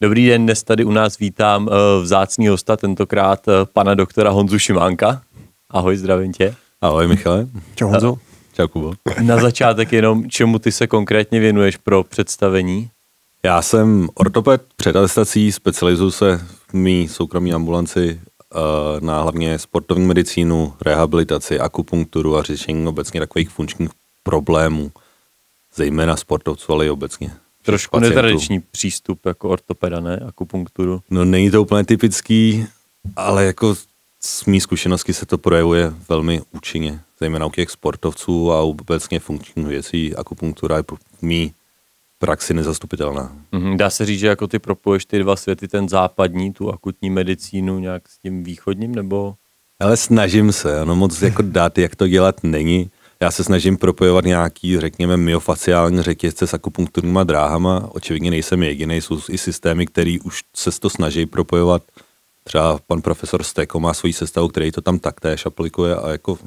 Dobrý den, dnes tady u nás vítám uh, vzácný hosta, tentokrát uh, pana doktora Honzu Šimánka. Ahoj, zdravím tě. Ahoj Michale. Čau Honzo. Čau Kubo. Na začátek jenom, čemu ty se konkrétně věnuješ pro představení? Já jsem ortoped před atestací, specializuju se v mý soukromí ambulanci uh, na hlavně sportovní medicínu, rehabilitaci, akupunkturu a řešení obecně takových funkčních problémů, zejména sportovců, ale i obecně. Trošku pacientů. netradiční přístup jako ortopeda, ne? Akupunkturu. No není to úplně typický, ale jako z mý zkušenosti se to projevuje velmi účinně, zejména u těch sportovců a obecně funkčních věcí. Akupunktura je v mý praxi nezastupitelná. Mm-hmm. Dá se říct, že jako ty propoješ ty dva světy, ten západní, tu akutní medicínu nějak s tím východním, nebo? Ale snažím se, ano, moc jako dát, jak to dělat není. Já se snažím propojovat nějaký, řekněme, myofaciální řetězce s akupunkturníma dráhama. Očividně nejsem jediný, jsou i systémy, které už se to snaží propojovat. Třeba pan profesor Steko má svoji sestavu, který to tam taktéž aplikuje a jako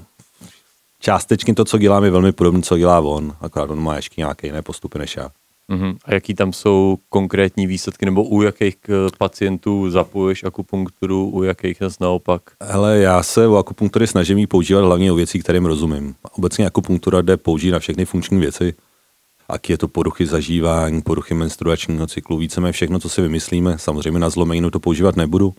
částečně to, co dělám, je velmi podobné, co dělá on, akorát on má ještě nějaké jiné postupy než já. Uh-huh. A jaký tam jsou konkrétní výsledky, nebo u jakých pacientů zapoješ akupunkturu, u jakých zase naopak? Hele, já se u akupunktury snažím ji používat hlavně u věcí, kterým rozumím. Obecně akupunktura jde použít na všechny funkční věci, ať je to poruchy zažívání, poruchy menstruačního cyklu, víceméně všechno, co si vymyslíme. Samozřejmě na zlomeninu to používat nebudu,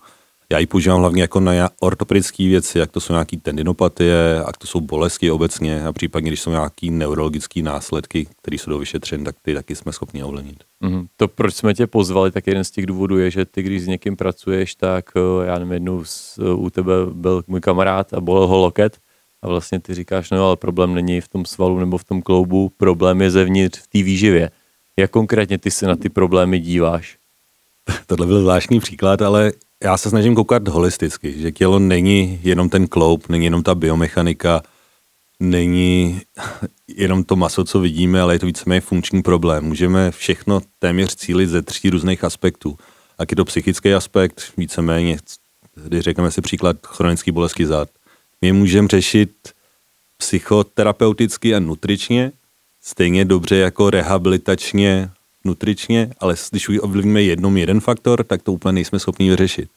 já ji používám hlavně jako na ortopedické věci, jak to jsou nějaké tendinopatie, jak to jsou bolesti obecně a případně, když jsou nějaké neurologické následky, které jsou do vyšetření, tak ty taky jsme schopni ovlivnit. Mm-hmm. To, proč jsme tě pozvali, tak jeden z těch důvodů je, že ty, když s někým pracuješ, tak eh, já nevím, jednou z, eh, u tebe byl můj kamarád a bolel ho loket a vlastně ty říkáš, no ale problém není v tom svalu nebo v tom kloubu, problém je zevnitř v té výživě. Jak konkrétně ty se na ty problémy díváš? Tohle byl zvláštní příklad, ale já se snažím koukat holisticky, že tělo není jenom ten kloup, není jenom ta biomechanika, není jenom to maso, co vidíme, ale je to víceméně funkční problém. Můžeme všechno téměř cílit ze tří různých aspektů. Tak je to psychický aspekt, víceméně, když řekneme si příklad chronický bolesti zad. My můžeme řešit psychoterapeuticky a nutričně, stejně dobře jako rehabilitačně nutričně, ale když ovlivníme jednom jeden faktor, tak to úplně nejsme schopni vyřešit.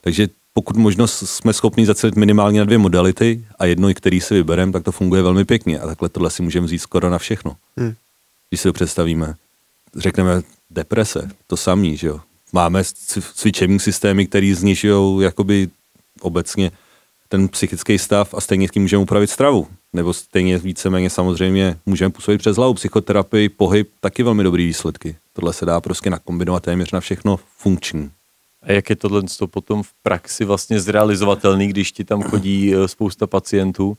Takže pokud možno jsme schopni zacelit minimálně na dvě modality a jedno, který si vybereme, tak to funguje velmi pěkně. A takhle tohle si můžeme vzít skoro na všechno. Hmm. Když si to představíme. Řekneme deprese, to samý, že jo. Máme cvičební systémy, které znižují jakoby obecně ten psychický stav a stejně s tím můžeme upravit stravu. Nebo stejně víceméně samozřejmě můžeme působit přes hlavu. Psychoterapii, pohyb, taky velmi dobrý výsledky. Tohle se dá prostě nakombinovat téměř na všechno funkční. A jak je tohle potom v praxi vlastně zrealizovatelný, když ti tam chodí eh, spousta pacientů?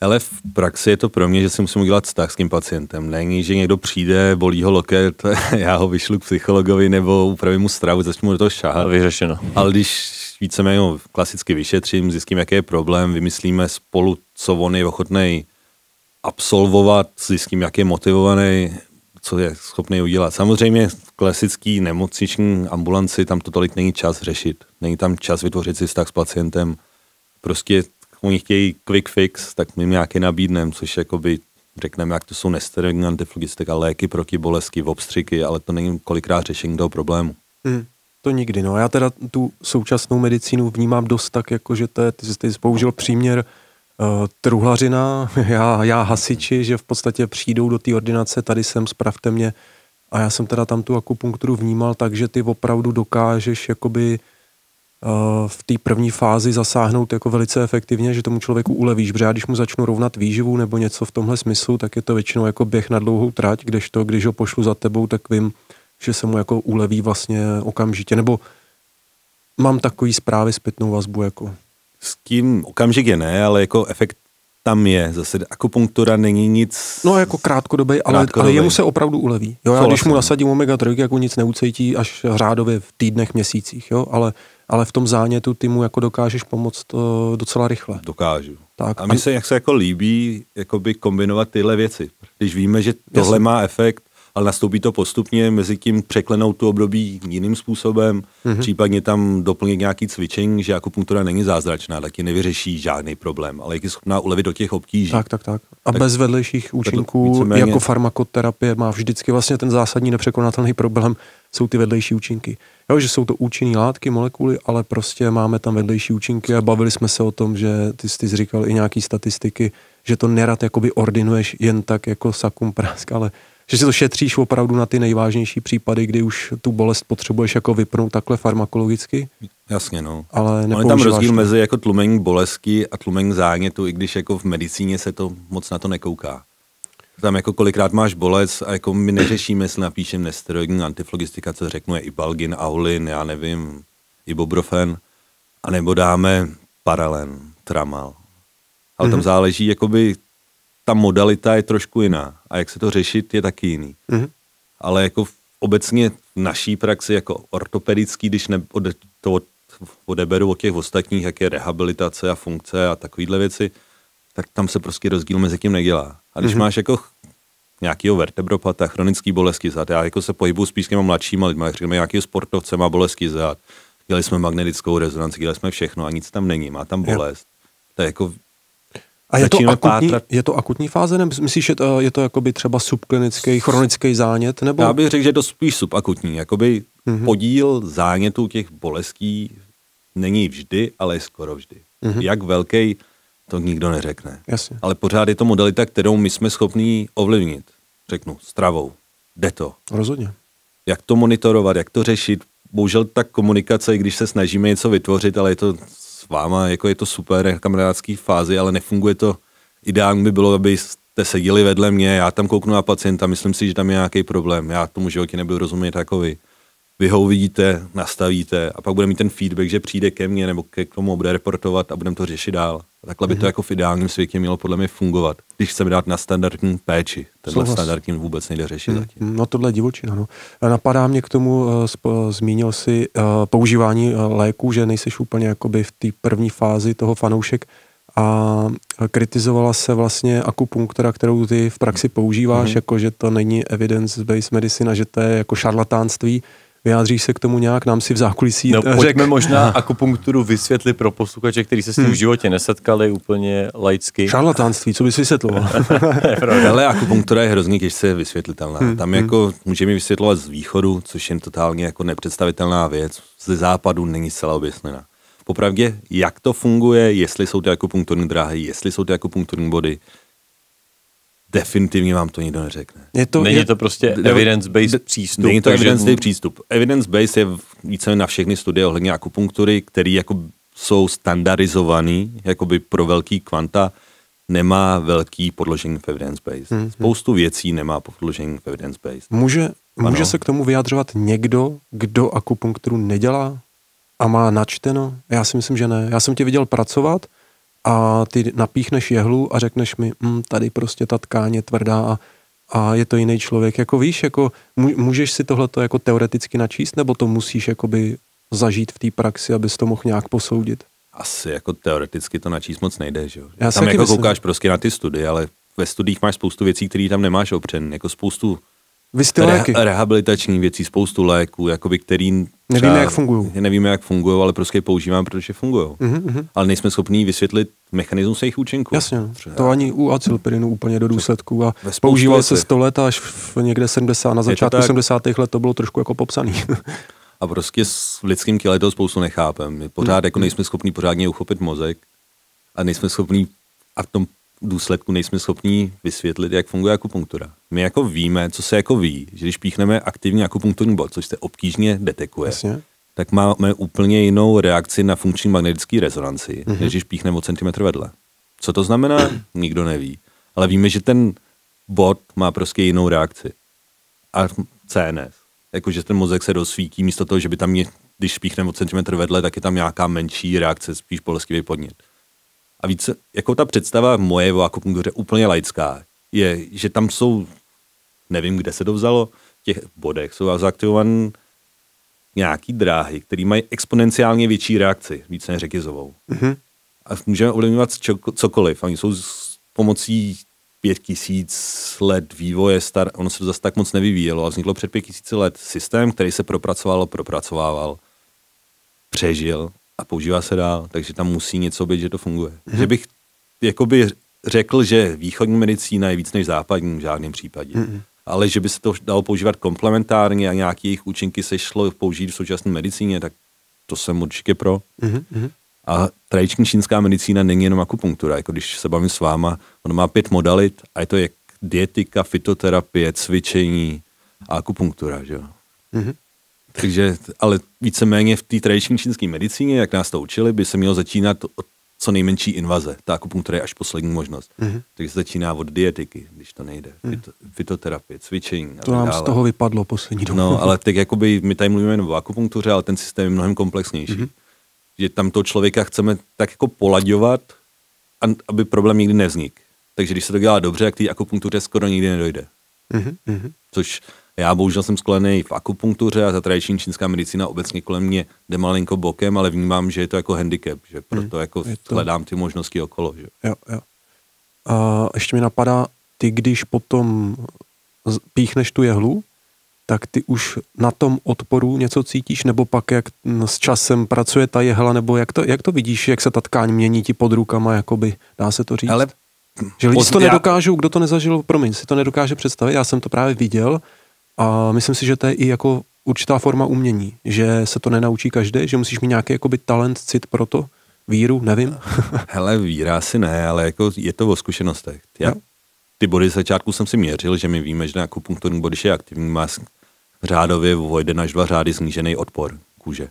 Ale v praxi je to pro mě, že si musím udělat vztah s tím pacientem. Není, že někdo přijde, bolí ho loket, já ho vyšlu k psychologovi nebo upravím mu stravu, začnu mu do toho šáhat. Vyřešeno. Ale když víceméně ho klasicky vyšetřím, zjistím, jaký je problém, vymyslíme spolu, co on je ochotný absolvovat, zjistím, jak je motivovaný, co je schopný udělat. Samozřejmě v klasický nemocniční ambulanci tam to tolik není čas řešit. Není tam čas vytvořit si vztah s pacientem. Prostě oni chtějí quick fix, tak my nějaký nabídneme, což jakoby řekneme, jak to jsou nesterilní antiflogistika, léky proti bolesti, obstřiky, ale to není kolikrát řešení toho problému. Hmm. To nikdy, no. Já teda tu současnou medicínu vnímám dost tak, jako že to je, ty jsi použil příměr truhlařina, já, já hasiči, že v podstatě přijdou do té ordinace, tady jsem, spravte mě. A já jsem teda tam tu akupunkturu vnímal tak, že ty opravdu dokážeš jakoby uh, v té první fázi zasáhnout jako velice efektivně, že tomu člověku ulevíš, protože já když mu začnu rovnat výživu nebo něco v tomhle smyslu, tak je to většinou jako běh na dlouhou trať, kdežto, když ho pošlu za tebou, tak vím, že se mu jako uleví vlastně okamžitě, nebo mám takový zprávy zpětnou vazbu jako. S tím okamžitě ne, ale jako efekt tam je. Zase akupunktura není nic... No jako krátkodobý, ale, ale jemu se opravdu uleví. Jo, já když mu nasadím omega-3, jako nic neucítí až řádově v týdnech, měsících, jo, ale, ale v tom zánětu ty mu jako dokážeš pomoct uh, docela rychle. Dokážu. Tak, a mi se, jak se jako líbí, jakoby kombinovat tyhle věci. Když víme, že tohle Jasně. má efekt, ale nastoupí to postupně, mezi tím překlenout tu období jiným způsobem, mm-hmm. případně tam doplnit nějaký cvičení, že akupunktura není zázračná, taky nevyřeší žádný problém, ale je schopná ulevit do těch obtíží. Tak, tak, tak. A tak bez vedlejších účinků, víceméně... jako farmakoterapie, má vždycky vlastně ten zásadní nepřekonatelný problém, jsou ty vedlejší účinky. Jo, že jsou to účinné látky, molekuly, ale prostě máme tam vedlejší účinky a bavili jsme se o tom, že ty jsi říkal i nějaký statistiky, že to nerad jakoby ordinuješ jen tak jako sakum prask, ale že si to šetříš opravdu na ty nejvážnější případy, kdy už tu bolest potřebuješ jako vypnout takhle farmakologicky. Jasně, no. Ale je tam rozdíl to. mezi jako tlumení bolesti a tlumení zánětu, i když jako v medicíně se to moc na to nekouká. Tam jako kolikrát máš bolest a jako my neřešíme, jestli napíšem nesteroidní antiflogistika, co řeknu je i balgin, aulin, já nevím, ibuprofen, anebo dáme paralen, tramal. Ale mm-hmm. tam mhm. záleží, jakoby ta modalita je trošku jiná a jak se to řešit je taky jiný. Mm-hmm. Ale jako obecně v naší praxi jako ortopedický, když ne, od, to od, odeberu od těch ostatních, jak je rehabilitace a funkce a takovýhle věci, tak tam se prostě rozdíl mezi tím nedělá. A když mm-hmm. máš jako nějakého vertebropata, chronický bolesti zad, já jako se pohybuji spíš s těma mladšíma lidma, jak řekněme, nějakého sportovce má bolesti zad, dělali jsme magnetickou rezonanci, dělali jsme všechno a nic tam není, má tam bolest. Jo. To je jako a je to, akutní, je to akutní fáze, nebo myslíš, že to, je to jakoby třeba subklinický, chronický zánět? Nebo? Já bych řekl, že je to spíš subakutní. Jakoby mm-hmm. podíl zánětů těch bolestí není vždy, ale je skoro vždy. Mm-hmm. Jak velký, to nikdo neřekne. Jasně. Ale pořád je to modalita, kterou my jsme schopní ovlivnit. Řeknu, stravou. Jde to. Rozhodně. Jak to monitorovat, jak to řešit. Bohužel ta komunikace, když se snažíme něco vytvořit, ale je to s váma, jako je to super, kamarádský fázi, ale nefunguje to. Ideální by bylo, abyste seděli vedle mě, já tam kouknu na pacienta, myslím si, že tam je nějaký problém, já tomu životě nebudu rozumět jako vy. Ho uvidíte, nastavíte a pak bude mít ten feedback, že přijde ke mně nebo ke komu bude reportovat a budeme to řešit dál. Takhle by to mm-hmm. jako v ideálním světě mělo podle mě fungovat. Když chceme dát na standardní péči, tenhle standardní vůbec nejde řešit mm, zatím. No tohle je divočina. No. Napadá mě k tomu, uh, zmínil si uh, používání uh, léků, že nejseš úplně jakoby v té první fázi toho fanoušek a kritizovala se vlastně akupunktura, kterou ty v praxi používáš, mm-hmm. jako že to není evidence-based medicine a že to je jako šarlatánství. Vyjádříš se k tomu nějak, nám si v zákulisí no, řek... pojďme možná akupunkturu vysvětlit pro posluchače, kteří se s tím hmm. v životě nesetkali úplně laicky. Šarlatánství, co bys vysvětloval? Ale akupunktura je hrozně těžce vysvětlitelná. Hmm. Tam hmm. jako můžeme vysvětlovat z východu, což je totálně jako nepředstavitelná věc. Ze západu není zcela objasněná. Popravdě, jak to funguje, jestli jsou ty akupunkturní dráhy, jestli jsou ty akupunkturní body, definitivně vám to nikdo neřekne. Je to, Není je, to prostě evidence-based přístup. Není to evidence-based přístup. Evidence-based je více na všechny studie ohledně akupunktury, které jako jsou standardizovaný jakoby pro velký kvanta, nemá velký podložení v evidence-based. Hmm, hmm. Spoustu věcí nemá podložení v evidence-based. Může, může se k tomu vyjadřovat někdo, kdo akupunkturu nedělá a má načteno? Já si myslím, že ne. Já jsem tě viděl pracovat a ty napíchneš jehlu a řekneš mi, hm, tady prostě ta tkáň je tvrdá a, a je to jiný člověk. Jako víš, jako můžeš si tohleto jako teoreticky načíst, nebo to musíš jakoby zažít v té praxi, abys to mohl nějak posoudit? Asi jako teoreticky to načíst moc nejde, že jo? Já tam jako myslím. koukáš prostě na ty studie, ale ve studiích máš spoustu věcí, které tam nemáš opřen, jako spoustu vy ty léky. Re- rehabilitační věcí, spoustu léků, jakoby, který Nevíme, jak fungují. Nevíme, jak fungují, ale prostě je používám, protože fungují. Mm-hmm. Ale nejsme schopni vysvětlit mechanismus jejich účinků. Jasně, no. třeba. to ani u acylpirinu úplně do důsledku. A používal se 100 let až v někde 70, na začátku 70. let to bylo trošku jako popsaný. a prostě s lidským těle to spoustu nechápem. My pořád mm. jako nejsme schopni pořádně uchopit mozek a nejsme schopni a v tom důsledku nejsme schopni vysvětlit, jak funguje akupunktura. My jako víme, co se jako ví, že když píchneme aktivní akupunkturní bod, což se obtížně detekuje, Jasně. tak máme úplně jinou reakci na funkční magnetické rezonanci, mm-hmm. než když píchneme o centimetr vedle. Co to znamená? Nikdo neví. Ale víme, že ten bod má prostě jinou reakci. A CNS. Jakože ten mozek se dosvítí místo toho, že by tam, když píchneme o centimetr vedle, tak je tam nějaká menší reakce, spíš bolestivý podnět. A víc, jako ta představa moje o akupunktuře úplně laická, je, že tam jsou, nevím, kde se to vzalo, v těch bodech jsou zaaktivované nějaký dráhy, které mají exponenciálně větší reakci, více než řetězovou. Mm-hmm. A můžeme ovlivňovat cokoliv. Oni jsou s pomocí pět tisíc let vývoje, star, ono se to zase tak moc nevyvíjelo a vzniklo před pět tisíci let systém, který se propracoval, propracovával, přežil a používá se dál, takže tam musí něco být, že to funguje. Mm-hmm. Že bych jakoby řekl, že východní medicína je víc než západní v žádném případě. Mm-hmm. Ale že by se to dalo používat komplementárně a nějaké jejich účinky se šlo použít v současné medicíně, tak to jsem určitě pro. Mm-hmm. A tradiční čínská medicína není jenom akupunktura. Jako když se bavím s váma, ono má pět modalit a je to jak dietika, fitoterapie, cvičení a akupunktura. Že? Mm-hmm. Takže, ale víceméně v té tradiční čínské medicíně, jak nás to učili, by se mělo začínat od co nejmenší invaze. Ta akupunktura je až poslední možnost. Mm-hmm. Takže se začíná od dietiky, když to nejde. Mm. Fito, fitoterapie, cvičení. To nám dále. z toho vypadlo poslední dobu. No, ale tak jakoby my tady mluvíme o akupunktuře, ale ten systém je mnohem komplexnější. Mm-hmm. Že tam toho člověka chceme tak jako polaďovat, aby problém nikdy nevznik. Takže když se to dělá dobře, tak té akupunktuře skoro nikdy nedojde. Mm-hmm. Což já bohužel jsem sklený v akupunktuře a ta tradiční čínská medicína obecně kolem mě jde malinko bokem, ale vnímám, že je to jako handicap, že proto hmm, jako to... hledám ty možnosti okolo. Že? Jo, jo. A ještě mi napadá, ty když potom píchneš tu jehlu, tak ty už na tom odporu něco cítíš, nebo pak jak s časem pracuje ta jehla, nebo jak to, jak to vidíš, jak se ta tkáň mění ti pod rukama, jakoby, dá se to říct? Ale že lidi si to nedokážou, kdo to nezažil, promiň, si to nedokáže představit, já jsem to právě viděl, a myslím si, že to je i jako určitá forma umění, že se to nenaučí každý, že musíš mít nějaký jakoby talent, cit pro to, víru, nevím. Hele, víra asi ne, ale jako je to o zkušenostech. Já, no. Ty body z začátku jsem si měřil, že my víme, že na akupunkturní body je aktivní, má řádově o jeden až dva řády snížený odpor kůže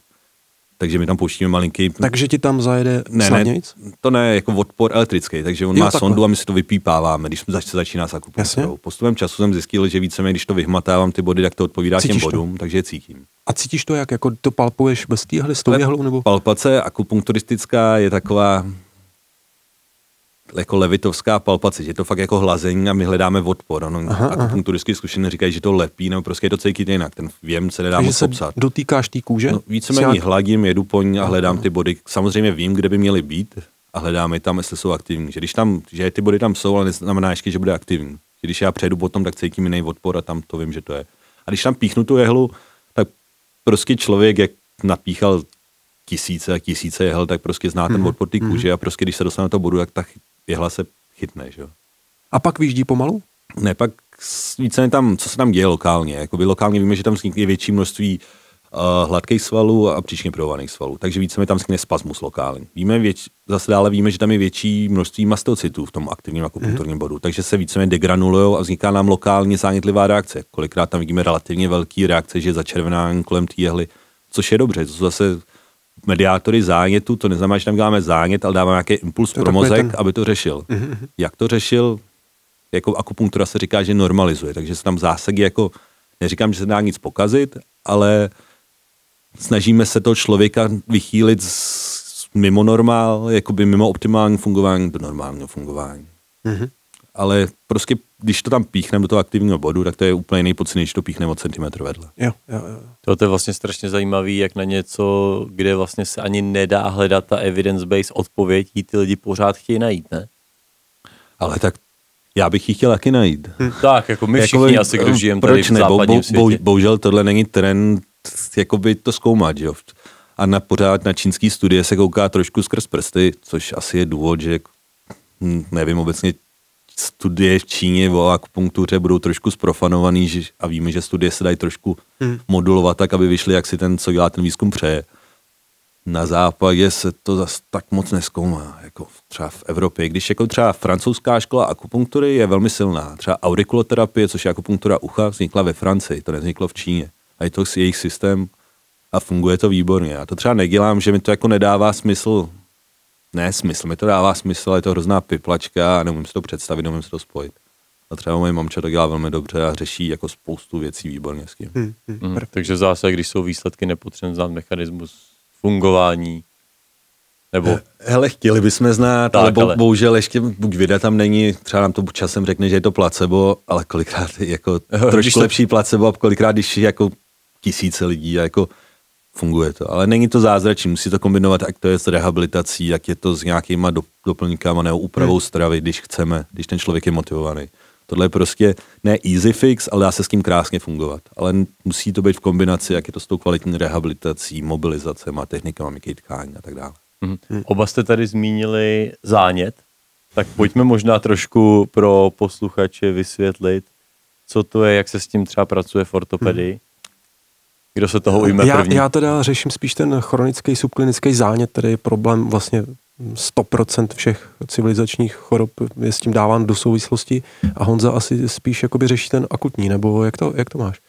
takže my tam pouštíme malinký... Takže ti tam zajede ne, ne, to ne, jako odpor elektrický, takže on jo, má takhle. sondu a my si to vypípáváme, když se začíná s akupunkturou. Postupem času jsem zjistil, že víceméně, když to vyhmatávám ty body, tak to odpovídá cítíš těm bodům, to? takže je cítím. A cítíš to jak? Jako to palpuješ bez téhle s tou jehlou? Nebo? Palpace akupunkturistická je taková, jako levitovská palpace, že je to fakt jako hlazení a my hledáme odpor. Ano, aha, akupunkturistky zkušené říkají, že to lepí, nebo prostě je to cítit jinak. Ten věm se nedá Takže moc se popsat. dotýkáš té kůže? No, víceméně jak... hladím, jedu po ní a hledám ty body. Samozřejmě vím, kde by měly být a hledám je tam, jestli jsou aktivní. Že když tam, že ty body tam jsou, ale neznamená ještě, že bude aktivní. Že když já přejdu potom, tak cítím jiný odpor a tam to vím, že to je. A když tam píchnu tu jehlu, tak prostě člověk, jak napíchal tisíce a tisíce jehel, tak prostě zná ten mhm, odpor té kůže mm-hmm. a prostě když se dostane do toho bodu, tak ta jehla se chytne, že jo. A pak vyjíždí pomalu? Ne, pak více tam, co se tam děje lokálně. Jakoby lokálně víme, že tam vznikne větší množství uh, hladkých svalů a příčně provovaných svalů. Takže více tam vznikne spasmus lokální. Víme věč, zase dále víme, že tam je větší množství mastocytů v tom aktivním akupunkturním mm-hmm. bodu. Takže se více degranulují a vzniká nám lokálně zánětlivá reakce. Kolikrát tam vidíme relativně velký reakce, že je začervenání kolem té jehly, což je dobře. To zase mediátory zánětu, to neznamená, že tam děláme zánět, ale dáváme nějaký impuls pro mozek, ten... aby to řešil. Mm-hmm. Jak to řešil? Jako akupunktura se říká, že normalizuje, takže se tam zásadě jako, neříkám, že se dá nic pokazit, ale snažíme se toho člověka vychýlit z mimo normál, jakoby mimo optimální fungování do normálního fungování. Mm-hmm ale prostě když to tam píchneme do toho aktivního bodu, tak to je úplně jiný pocit, než to píchneme o centimetr vedle. Jo, jo, jo. To je vlastně strašně zajímavý, jak na něco, kde vlastně se ani nedá hledat ta evidence-based odpověď, jí ty lidi pořád chtějí najít, ne? Ale tak já bych ji chtěl taky najít. Hm. Tak, jako my všichni jako, asi, kdo žijeme tady v západním bo, bo, světě. Bohužel tohle není trend, jakoby to zkoumat, jo. A na pořád na čínský studie se kouká trošku skrz prsty, což asi je důvod, že hm, nevím obecně studie v Číně o akupunktuře budou trošku zprofanovaný že, a víme, že studie se dají trošku hmm. modulovat tak, aby vyšly, jak si ten, co dělá ten výzkum přeje. Na západě se to zase tak moc neskoumá, jako třeba v Evropě. Když jako třeba francouzská škola akupunktury je velmi silná. Třeba aurikuloterapie, což je akupunktura ucha, vznikla ve Francii, to nevzniklo v Číně. A je to jejich systém a funguje to výborně. Já to třeba nedělám, že mi to jako nedává smysl ne smysl, mi to dává smysl, je to hrozná piplačka a nemůžu si to představit, nemůžu si to spojit. A třeba moje mamča to dělá velmi dobře a řeší jako spoustu věcí výborně s tím. Hmm, hmm, hmm. Takže zase, když jsou výsledky, nepotřebujeme znát mechanismus fungování, nebo... Hele, chtěli bychom znát, tak, ale, bo, ale bohužel ještě buď videa tam není, třeba nám to časem řekne, že je to placebo, ale kolikrát je jako trošku lepší placebo a kolikrát, když jako tisíce lidí a jako funguje to. Ale není to zázračí, musí to kombinovat, jak to je s rehabilitací, jak je to s nějakýma do, doplňkama nebo úpravou hmm. stravy, když chceme, když ten člověk je motivovaný. Tohle je prostě ne easy fix, ale dá se s tím krásně fungovat. Ale musí to být v kombinaci, jak je to s tou kvalitní rehabilitací, mobilizacemi, technikama měkkých tkání a tak dále. Hmm. Oba jste tady zmínili zánět, tak pojďme možná trošku pro posluchače vysvětlit, co to je, jak se s tím třeba pracuje v ortopedii. Hmm. Kdo se toho ujme já, první? Já teda řeším spíš ten chronický subklinický zánět, který je problém vlastně 100% všech civilizačních chorob je s tím dáván do souvislosti a Honza asi spíš jakoby řeší ten akutní, nebo jak to, jak to máš?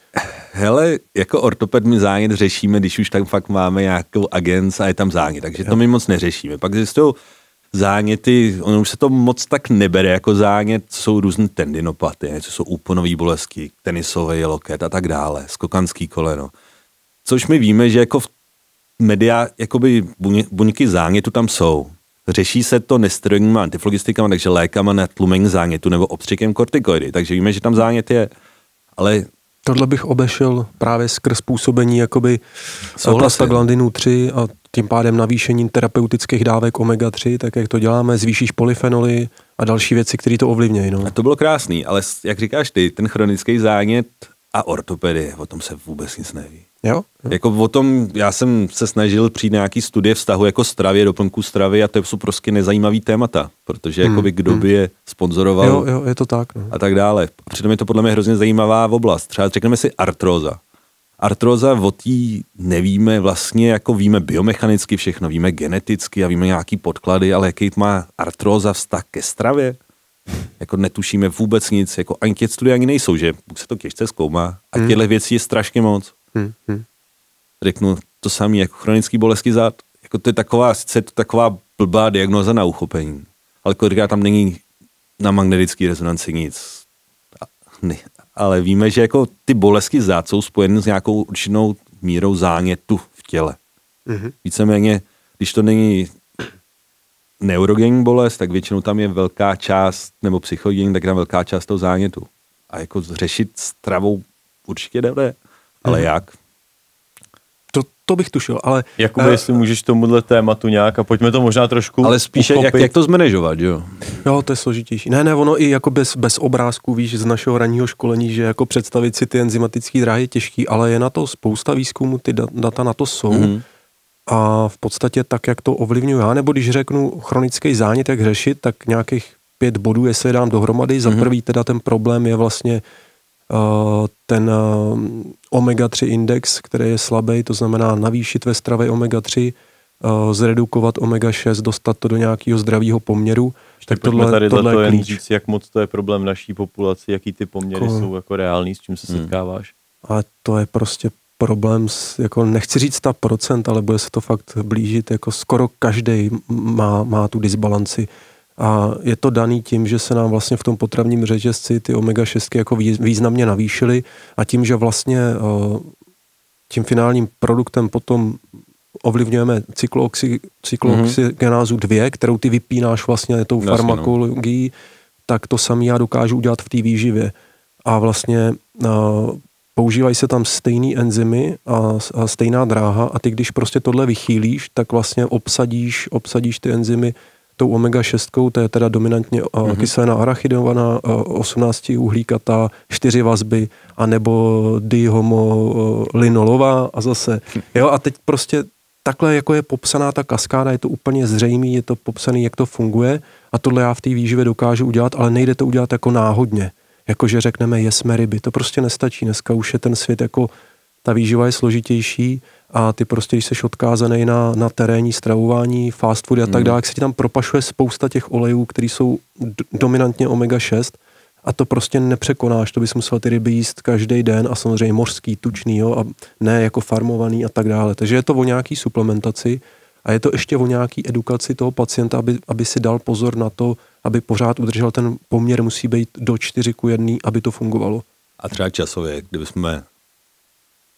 Hele, jako ortoped my zánět řešíme, když už tam fakt máme nějakou agenc a je tam zánět, takže to my moc neřešíme. Pak existují záněty, ono už se to moc tak nebere jako zánět, jsou různé tendinopaty, co jsou úponové bolesti, tenisové loket a tak dále, skokanský koleno. Což my víme, že jako v media, jakoby buňky zánětu tam jsou. Řeší se to nesteroidními antiflogistikama, takže lékama na tlumení zánětu nebo obstřikem kortikoidy, takže víme, že tam zánět je. Ale Tohle bych obešel právě skrz působení jakoby prostaglandinu 3 a tím pádem navýšením terapeutických dávek omega-3, tak jak to děláme, zvýšíš polyfenoly a další věci, které to ovlivňují. No. A to bylo krásný, ale jak říkáš ty, ten chronický zánět a ortopedie, o tom se vůbec nic neví. Jo? Jako o tom, já jsem se snažil přijít nějaký studie vztahu jako stravě, doplňku stravy a to jsou prostě nezajímavý témata, protože hmm. jakoby kdo hmm. by je sponzoroval jo, jo, je to tak, no. a tak dále. Přitom je to podle mě hrozně zajímavá oblast. Třeba řekneme si artróza. Artróza o tý nevíme vlastně, jako víme biomechanicky všechno, víme geneticky a víme nějaký podklady, ale jaký má artróza vztah ke stravě? Jako netušíme vůbec nic, jako ani těch studií ani nejsou, že se to těžce zkoumá a hmm. těchto věcí je strašně moc. Hmm. Hmm. Řeknu to samé jako chronický bolesti zad. Jako to je taková, sice je to taková blbá diagnoza na uchopení, ale kolikrát tam není na magnetické rezonanci nic. Ne, ale víme, že jako ty bolesti zad jsou spojeny s nějakou určitou mírou zánětu v těle. Mm-hmm. Víceméně, když to není neurogenní bolest, tak většinou tam je velká část, nebo psychogenní, tak je tam velká část toho zánětu. A jako řešit stravou určitě jde, ale mm-hmm. jak? To, to bych tušil, ale... Jakoby, uh, jestli můžeš tomuhle tématu nějak a pojďme to možná trošku Ale spíše, jak, jak to zmanežovat, jo? Jo, to je složitější. Ne, ne, ono i jako bez, bez obrázků, víš, z našeho ranního školení, že jako představit si ty enzymatické dráhy je těžký, ale je na to spousta výzkumů, ty data na to jsou. Mm-hmm. A v podstatě tak, jak to ovlivňuji já, nebo když řeknu chronický zánět, jak řešit, tak nějakých pět bodů, jestli je dám dohromady. Za mm-hmm. prvý teda ten problém je vlastně uh, ten uh, omega-3 index, který je slabý, to znamená navýšit ve stravě omega-3, uh, zredukovat omega-6, dostat to do nějakého zdravého poměru. Tak tohle, tady tohle to je jen říct, jak moc to je problém naší populaci, jaký ty poměry jako, jsou jako reální, s čím se hmm. setkáváš. A to je prostě problém, s, jako nechci říct ta procent, ale bude se to fakt blížit, jako skoro každý má, má tu disbalanci. A je to daný tím, že se nám vlastně v tom potravním řetězci ty omega-6 jako významně navýšily a tím, že vlastně eh, tím finálním produktem potom ovlivňujeme cyklooxy, cyklooxygenázu 2, kterou ty vypínáš vlastně tou Jasně, farmakologií, no. tak to samý já dokážu udělat v té výživě. A vlastně uh, používají se tam stejné enzymy a, a stejná dráha a ty, když prostě tohle vychýlíš, tak vlastně obsadíš, obsadíš ty enzymy tou omega-6, to je teda dominantně mm-hmm. kyselina arachidovaná, 18 uhlíkatá, 4 vazby, anebo dihomolinolová a zase, jo, a teď prostě takhle jako je popsaná ta kaskáda, je to úplně zřejmý, je to popsané, jak to funguje a tohle já v té výživě dokážu udělat, ale nejde to udělat jako náhodně, jako že řekneme jesme ryby, to prostě nestačí, dneska už je ten svět jako, ta výživa je složitější a ty prostě, když jsi odkázaný na, na terénní stravování, fast food a tak hmm. dále, jak se ti tam propašuje spousta těch olejů, které jsou dominantně omega-6 a to prostě nepřekonáš, to bys musel ty ryby jíst každý den a samozřejmě mořský, tučný, jo, a ne jako farmovaný a tak dále. Takže je to o nějaký suplementaci a je to ještě o nějaký edukaci toho pacienta, aby, aby si dal pozor na to, aby pořád udržel ten poměr, musí být do 4 ku 1, aby to fungovalo. A třeba časově, kdybychom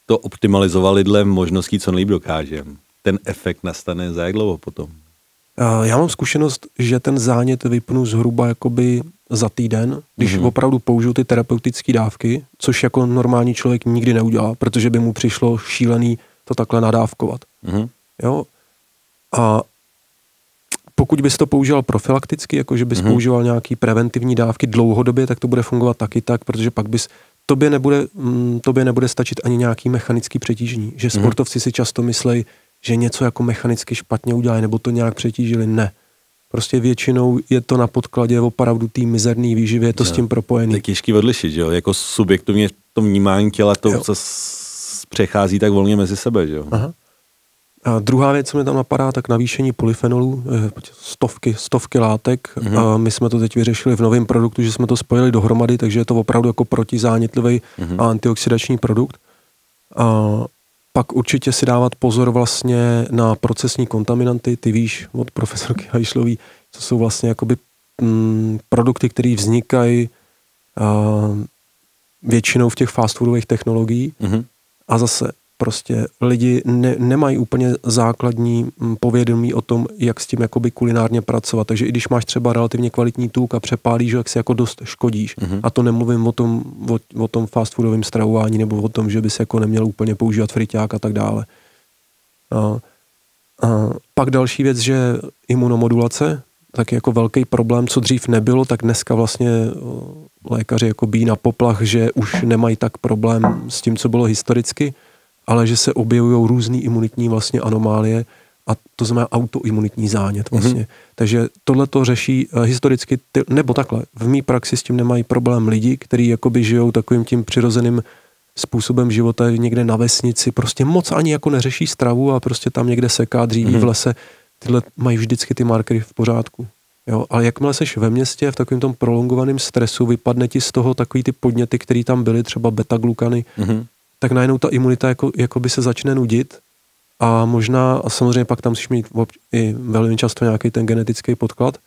to optimalizovali dle možností, co nejlíp dokážeme. Ten efekt nastane za jak dlouho potom? Já mám zkušenost, že ten zánět vypnu zhruba jakoby za týden, když mm-hmm. opravdu použiju ty terapeutické dávky, což jako normální člověk nikdy neudělá, protože by mu přišlo šílený to takhle nadávkovat. Mhm. Jo? A pokud bys to používal profilakticky, jako že bys Mhm. mm-hmm. používal nějaký preventivní dávky dlouhodobě, tak to bude fungovat taky tak, protože pak bys tobě nebude, mm, tobě nebude stačit ani nějaký mechanický přetížení. Že Mhm. sportovci si často myslí, že něco jako mechanicky špatně udělají, nebo to nějak přetížili. Ne. Prostě většinou je to na podkladě opravdu té mizerný výživy, je to s Jo. tím propojený. To je těžký odlišit, že jo? Jako subjektivně to vnímání těla to Jo. zase přechází tak volně mezi sebe, že jo? Aha. A druhá věc, co mi tam napadá, tak navýšení polyfenolů, eh, stovky, stovky látek. Mhm. Mm-hmm. A my jsme to teď vyřešili v novém produktu, že jsme to spojili dohromady, takže je to opravdu jako protizánětlivý Mhm. mm-hmm. a antioxidační produkt. A pak určitě si dávat pozor vlastně na procesní kontaminanty, ty víš od profesorky Hajšlový, co jsou vlastně jakoby mm, produkty, které vznikají a, většinou v těch fast foodových technologií Mhm. a zase prostě lidi ne, nemají úplně základní mm, povědomí o tom, jak s tím jakoby kulinárně pracovat. Takže i když máš třeba relativně kvalitní tuk a přepálíš jak si jako dost škodíš. Mhm. A to nemluvím o tom, o, o tom fast foodovém stravování nebo o tom, že bys jako neměl úplně používat friťák a tak dále. A, a pak další věc, že imunomodulace, tak jako velký problém, co dřív nebylo, tak dneska vlastně o, lékaři jako bíjí na poplach, že už nemají tak problém s tím, co bylo historicky, ale že se objevují různé imunitní vlastně anomálie a to znamená autoimunitní zánět vlastně. Mm-hmm. Takže tohle to řeší eh, historicky, ty, nebo takhle, v mý praxi s tím nemají problém lidi, kteří jakoby žijou takovým tím přirozeným způsobem života někde na vesnici, prostě moc ani jako neřeší stravu a prostě tam někde seká dříví mm-hmm. v lese, tyhle mají vždycky ty markery v pořádku. Jo, ale jakmile seš ve městě, v takovém tom prolongovaném stresu, vypadne ti z toho takový ty podněty, které tam byly, třeba beta-glukany, Mhm. Tak najednou ta imunita jako, jako by se začne nudit a možná, a samozřejmě pak tam musíš mít i velmi často nějaký ten genetický podklad,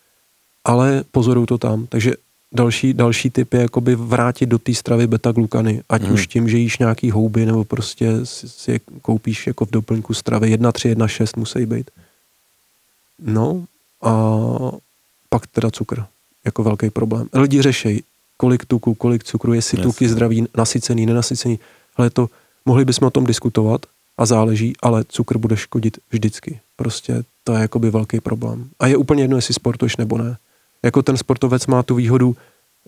ale pozorují to tam. Takže další, další typ je jakoby vrátit do té stravy beta-glukany, ať hmm. už tím, že jíš nějaký houby, nebo prostě si, si je koupíš jako v doplňku stravy. 1, 3, 1, 6 musí být. No a pak teda cukr, jako velký problém. Lidi řešejí, kolik tuku, kolik cukru, jestli Jasně. tuk je zdravý, nasycený, nenasycený. Ale to, mohli bychom o tom diskutovat a záleží, ale cukr bude škodit vždycky. Prostě to je jakoby velký problém. A je úplně jedno, jestli sportuješ nebo ne. Jako ten sportovec má tu výhodu,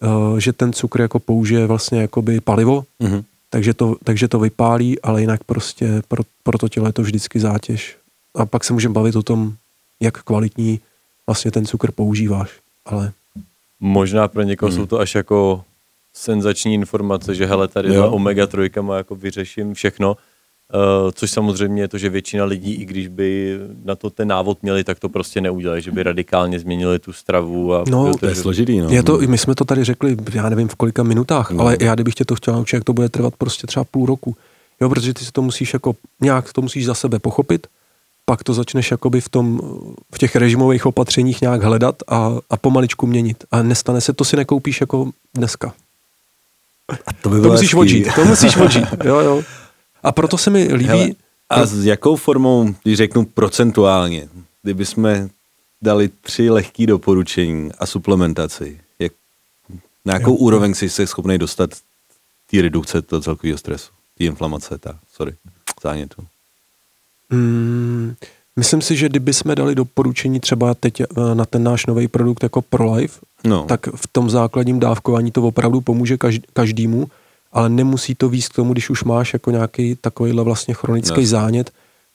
uh, že ten cukr jako použije vlastně jakoby palivo, Mhm. takže to, takže to vypálí, ale jinak prostě pro, pro to tělo je to vždycky zátěž. A pak se můžeme bavit o tom, jak kvalitní vlastně ten cukr používáš. Ale Možná pro někoho Hmm. jsou to až jako senzační informace, že hele, tady Jo. ta omega 3 má jako vyřeším všechno. Uh, což samozřejmě je to, že většina lidí, i když by na to ten návod měli, tak to prostě neudělají, že by radikálně změnili tu stravu. A No, To je složitý, no. je to, my jsme to tady řekli, já nevím v kolika minutách, No. no. ale já kdybych tě to chtěl naučit, jak to bude trvat prostě třeba půl roku. Jo, protože ty si to musíš jako, nějak to musíš za sebe pochopit, pak to začneš jakoby v tom, v těch režimových opatřeních nějak hledat a, a pomaličku měnit. A nestane se, to si nekoupíš jako dneska. A to by To musíš odžít, to musíš odžít, jo, jo. A proto se mi líbí, Hele, a s jakou formou, když řeknu procentuálně, kdyby jsme dali tři lehké doporučení a suplementaci, jak, na jakou Jo. úroveň si se schopný dostat té redukce toho celkového stresu, té inflamace, ta, sorry, zánětu. Mm, myslím si, že kdyby jsme dali doporučení třeba teď eh, na ten náš nový produkt jako ProLife, No, tak v tom základním dávkování to opravdu pomůže kaž- každému, ale nemusí to víc k tomu, když už máš jako nějaký takovýhle vlastně chronický Jasně. zánět,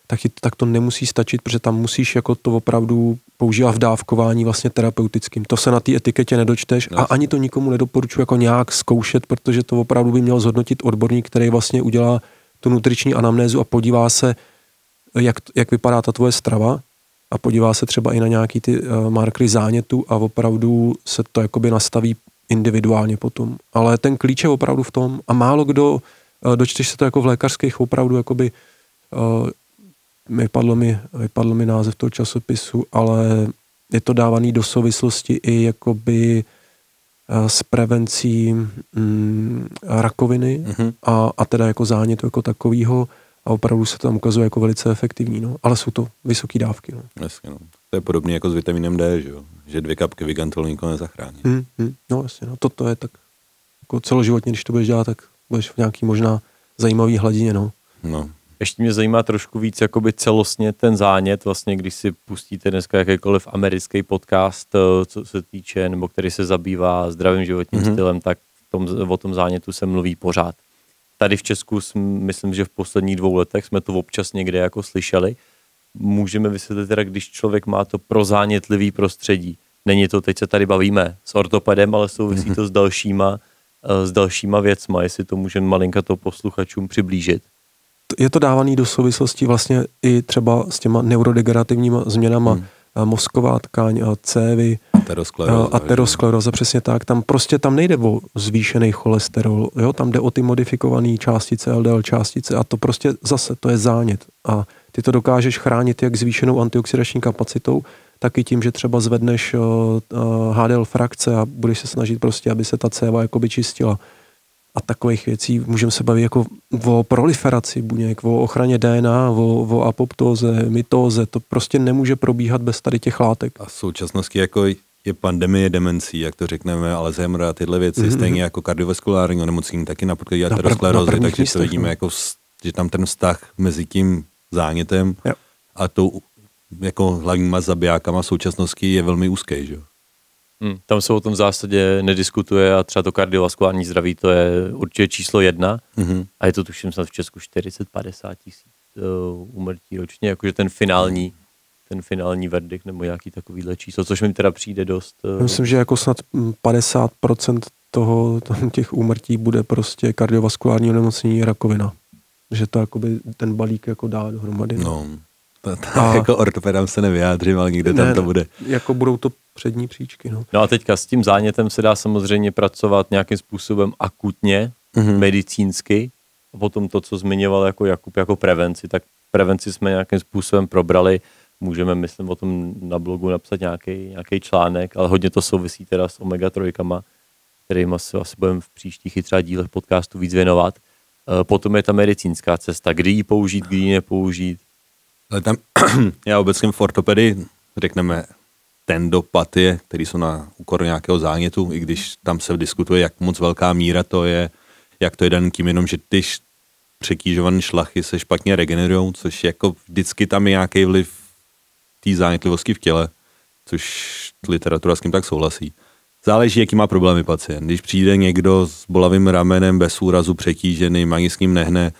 tak, ti- tak to nemusí stačit, protože tam musíš jako to opravdu používat v dávkování vlastně terapeutickým. To se na té etiketě nedočteš a Jasně. ani to nikomu nedoporučuji jako nějak zkoušet, protože to opravdu by měl zhodnotit odborník, který vlastně udělá tu nutriční anamnézu a podívá se, jak, jak vypadá ta tvoje strava a podívá se třeba i na nějaký ty uh, markery zánětu a opravdu se to jakoby nastaví individuálně potom. Ale ten klíč je opravdu v tom a málo kdo, uh, dočteš se to jako v lékařských opravdu jakoby uh, vypadlo mi, vypadlo mi název toho časopisu, ale je to dávaný do souvislosti i jakoby eh, s prevencí mm, rakoviny Mhm. a, a teda jako zánětu jako takového a opravdu se to tam ukazuje jako velice efektivní, no. ale jsou to vysoké dávky. No. jasně, no. To je podobné jako s vitaminem D, že jo? Že dvě kapky Vigantolu nikoho nezachrání. Hmm, hmm, no jasně, no. toto je tak jako celoživotně, když to budeš dělat, tak budeš v nějaký možná zajímavý hladině, no. No, Ještě mě zajímá trošku víc jakoby celostně ten zánět, vlastně když si pustíte dneska jakýkoliv americký podcast, eh, co se týče, nebo který se zabývá zdravým životním mm-hmm. stylem, tak tom, o tom zánětu se mluví pořád. Tady v Česku myslím, že v posledních dvou letech jsme to občas někde jako slyšeli. Můžeme vysvětlit teda, když člověk má to prozánětlivý prostředí. Není to, teď se tady bavíme s ortopedem, ale souvisí mhm. to s dalšíma, eh, s dalšíma věcma, jestli to můžeme malinka to posluchačům přiblížit je to dávaný do souvislosti vlastně i třeba s těma neurodegenerativníma změnama hmm. Mozková tkáň, cévy, ateroskleróza, ateroskleróza, přesně tak. Tam prostě tam nejde o zvýšený cholesterol, jo? tam jde o ty modifikované částice, LDL částice a to prostě zase, to je zánět. A ty to dokážeš chránit jak zvýšenou antioxidační kapacitou, tak i tím, že třeba zvedneš HDL frakce a budeš se snažit prostě, aby se ta céva jakoby čistila a takových věcí. Můžeme se bavit jako o proliferaci buněk, o ochraně DNA, o, o apoptóze, mitóze. To prostě nemůže probíhat bez tady těch látek. A v současnosti jako je pandemie demencí, jak to řekneme, ale zemra a tyhle věci, mm-hmm. stejně jako kardiovaskulární onemocnění, taky na podkladě aterosklerózy, takže místech, to vidíme, no. jako, že tam ten vztah mezi tím zánětem jo. a tou jako hlavníma zabijákama současnosti je velmi úzký. Že? Hmm, tam se o tom v zásadě nediskutuje a třeba to kardiovaskulární zdraví to je určitě číslo jedna mm-hmm. a je to tuším snad v Česku 40-50 tisíc uh, úmrtí ročně, jakože ten finální ten finální verdikt nebo nějaký takovýhle číslo, což mi teda přijde dost. Uh... Myslím, že jako snad 50% toho, těch úmrtí bude prostě kardiovaskulární onemocnění rakovina. Že to jakoby ten balík jako dá dohromady. No. To, to, a, jako ortopedám se nevyjádřím, ale někde ne, tam to bude. Jako budou to přední příčky. No. no a teďka s tím zánětem se dá samozřejmě pracovat nějakým způsobem akutně, mm-hmm. medicínsky. A potom to, co zmiňoval jako Jakub, jako prevenci, tak prevenci jsme nějakým způsobem probrali. Můžeme, myslím, o tom na blogu napsat nějaký, nějaký článek, ale hodně to souvisí teda s omega-3, kterým asi, asi budeme v příštích i třeba dílech podcastu víc věnovat. E, potom je ta medicínská cesta, kdy ji použít, kdy ji nepoužít. Ale tam já obecně v ortopedii, řekneme, ten dopad je, který jsou na úkor nějakého zánětu, i když tam se diskutuje, jak moc velká míra to je, jak to je daný tím, jenom že ty překýžované šlachy se špatně regenerují, což jako vždycky tam je nějaký vliv té zánětlivosti v těle, což literatura s tím tak souhlasí. Záleží, jaký má problémy pacient. Když přijde někdo s bolavým ramenem bez úrazu přetížený, ani s ním nehne,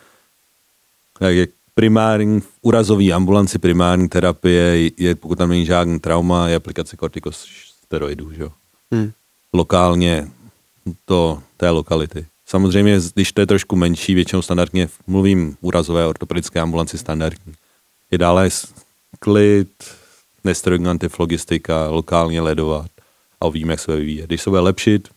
tak je primární, v urazové ambulanci primární terapie je, pokud tam není žádný trauma, je aplikace kortikosteroidů, že? Hmm. Lokálně to té lokality. Samozřejmě, když to je trošku menší, většinou standardně, mluvím úrazové ortopedické ambulanci standardní. Je dále klid, nesteroidní antiflogistika, lokálně ledovat a víme, jak se vyvíjet. Když se bude lepšit,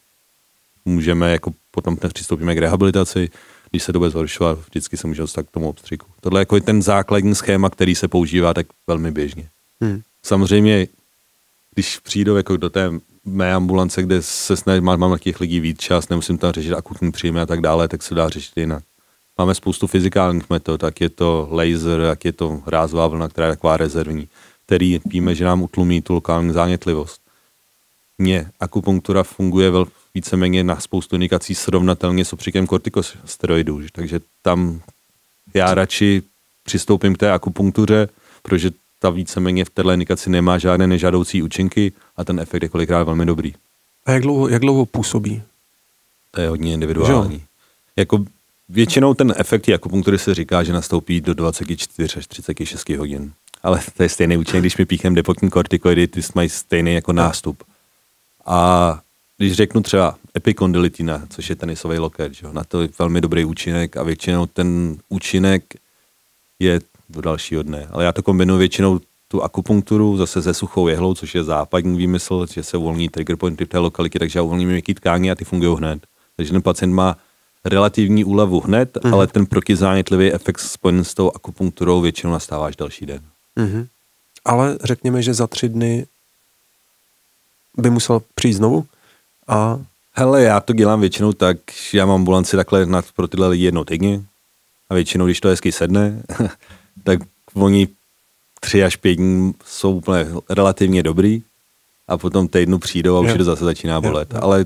můžeme jako potom přistoupíme k rehabilitaci, když se to bude zhoršovat, vždycky se může dostat k tomu obstřiku. Tohle jako je ten základní schéma, který se používá tak velmi běžně. Hmm. Samozřejmě, když přijdu jako do té mé ambulance, kde se snaží, mám, mám těch lidí víc čas, nemusím tam řešit akutní příjmy a tak dále, tak se dá řešit jinak. Máme spoustu fyzikálních metod, tak je to laser, jak je to rázová vlna, která je taková rezervní, který víme, že nám utlumí tu lokální zánětlivost. Mně akupunktura funguje vel, víceméně na spoustu indikací srovnatelně s opříkem kortikosteroidů. Takže tam já radši přistoupím k té akupunktuře, protože ta víceméně v této indikaci nemá žádné nežádoucí účinky a ten efekt je kolikrát velmi dobrý. A jak dlouho, jak dlouho působí? To je hodně individuální. Jako většinou ten efekt akupunktury se říká, že nastoupí do 24 až 36 hodin. Ale to je stejný účinek, když mi píchem depotní kortikoidy, ty mají stejný jako nástup. A když řeknu třeba epikondylitina, což je tenisový loket, že? na to je velmi dobrý účinek a většinou ten účinek je do dalšího dne. Ale já to kombinuji většinou tu akupunkturu zase se suchou jehlou, což je západní výmysl, že se uvolní trigger pointy v té lokalitě, takže já uvolním měkký tkáně a ty fungují hned. Takže ten pacient má relativní úlevu hned, mm-hmm. ale ten protizánětlivý efekt spojený s tou akupunkturou většinou nastává až další den. Mm-hmm. Ale řekněme, že za tři dny by musel přijít znovu? A Hele, já to dělám většinou tak, že já mám ambulanci takhle na, pro tyhle lidi jednou týdně a většinou, když to hezky sedne, tak oni tři až pět dní jsou úplně relativně dobrý a potom týdnu přijdou a už to zase začíná bolet. Jo, jo. Ale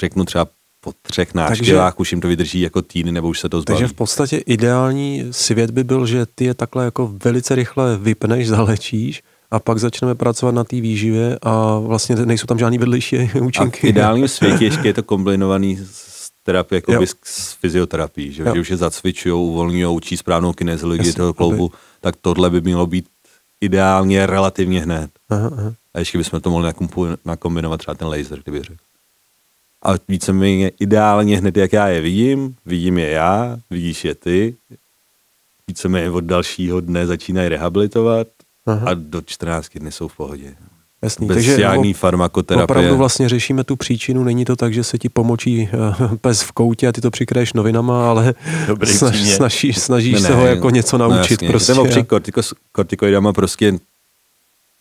řeknu třeba po třech návštěvách už jim to vydrží jako týdny, nebo už se to zbaví. Takže v podstatě ideální svět by byl, že ty je takhle jako velice rychle vypneš, zalečíš a pak začneme pracovat na té výživě a vlastně nejsou tam žádný vedlejší účinky. A v ideálním světě ještě je to kombinovaný s terapii, jako by s fyzioterapií, že, že už je zacvičují, uvolňují, učí správnou kinezologii toho kloubu, aby... tak tohle by mělo být ideálně relativně hned. Aha, aha. A ještě bychom to mohli nakombinovat třeba ten laser, kdyby řekl. A víceméně ideálně hned, jak já je vidím, vidím je já, vidíš je ty, víceméně od dalšího dne začínají rehabilitovat Aha. a do 14 dny jsou v pohodě. Jasný, Bez takže žádný farmakoterapie. Opravdu vlastně řešíme tu příčinu, není to tak, že se ti pomočí uh, pes v koutě a ty to přikraješ novinama, ale Dobrý snaž, snaží, snažíš ne, se ho jako něco naučit. No jasně, prostě. Nebo při kortiko, kortikoidama prostě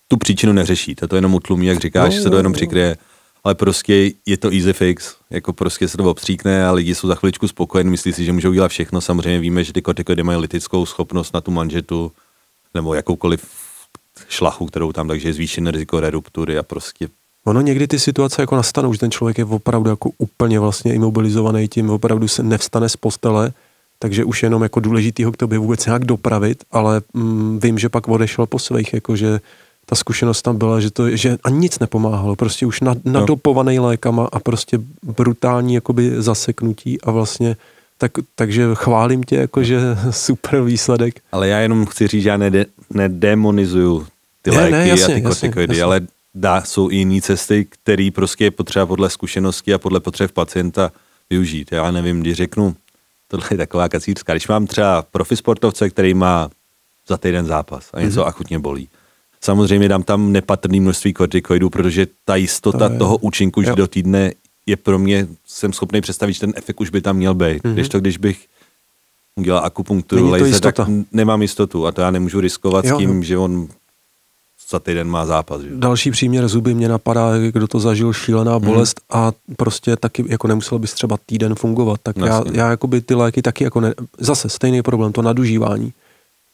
tu příčinu neřeší, to jenom utlumí, jak říkáš, no, se to jenom přikryje ale prostě je to easy fix, jako prostě se to obstříkne a lidi jsou za chviličku spokojení, myslí si, že můžou dělat všechno, samozřejmě víme, že ty kortikoidy mají litickou schopnost na tu manžetu, nebo jakoukoliv šlachu, kterou tam, takže je zvýšené riziko reruptury a prostě Ono někdy ty situace jako nastanou, že ten člověk je opravdu jako úplně vlastně imobilizovaný tím, opravdu se nevstane z postele, takže už jenom jako důležitý ho k tobě vůbec nějak dopravit, ale mm, vím, že pak odešel po svých, jakože ta zkušenost tam byla, že, to, že ani nic nepomáhalo, prostě už nad, nadopovaný lékama a prostě brutální jakoby zaseknutí a vlastně tak, takže chválím tě, jakože super výsledek. Ale já jenom chci říct, že já nede, nedemonizuju ty ne, léky ne, jasně, a ty kortikoidy, ale dá, jsou i jiné cesty, které prostě je potřeba podle zkušenosti a podle potřeb pacienta využít. Já nevím, když řeknu, tohle je taková kacířská, když mám třeba profi sportovce, který má za týden zápas a něco mm-hmm. akutně bolí, Samozřejmě dám tam nepatrné množství kortikoidů, protože ta jistota to toho účinku už do týdne je pro mě, jsem schopný představit, že ten efekt už by tam měl být. Mm-hmm. Když to, když bych udělal akupunkturu, laser, tak nemám jistotu a to já nemůžu riskovat jo, s tím, jo. že on za týden má zápas. Že? Další příměr zuby mě napadá, kdo to zažil, šílená mhm. bolest mm. a prostě taky jako nemusel bys třeba týden fungovat. Tak já, já jakoby ty léky taky jako ne, zase stejný problém, to nadužívání.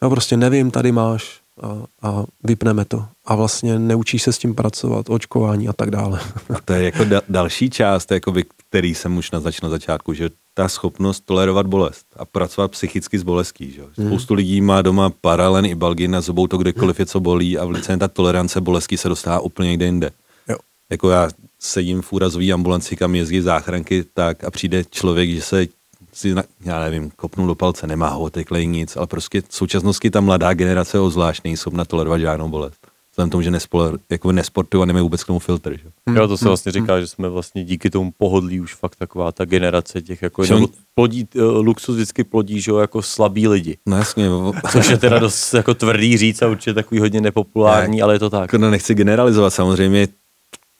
Já prostě nevím, tady máš a, a vypneme to. A vlastně neučí se s tím pracovat, očkování a tak dále. A to je jako da, další část, jakoby, který jsem už naznačil na začátku, že ta schopnost tolerovat bolest a pracovat psychicky s bolestí. Že? Hmm. Spoustu lidí má doma paralen i balgin na zubou to kdekoliv je, co bolí a velice ta tolerance bolestí se dostává úplně někde jinde. Jo. Jako já sedím v úrazové ambulanci, kam jezdí záchranky, tak a přijde člověk, že se si, já nevím, kopnul do palce, nemá ho, teklej nic, ale prostě v současnosti ta mladá generace ozvlášť nejsou na tolerovat žádnou bolest. Vzhledem tomu, že nespole, jako nesportují a nemají vůbec k tomu filtr. Že? Hmm. Jo, to se vlastně říká, že jsme vlastně díky tomu pohodlí už fakt taková ta generace těch jako jenom plodí, uh, luxus vždycky plodí, že jo, jako slabí lidi. No jasně. Což je teda dost jako tvrdý říct a určitě takový hodně nepopulární, ne, ale je to tak. No nechci generalizovat, samozřejmě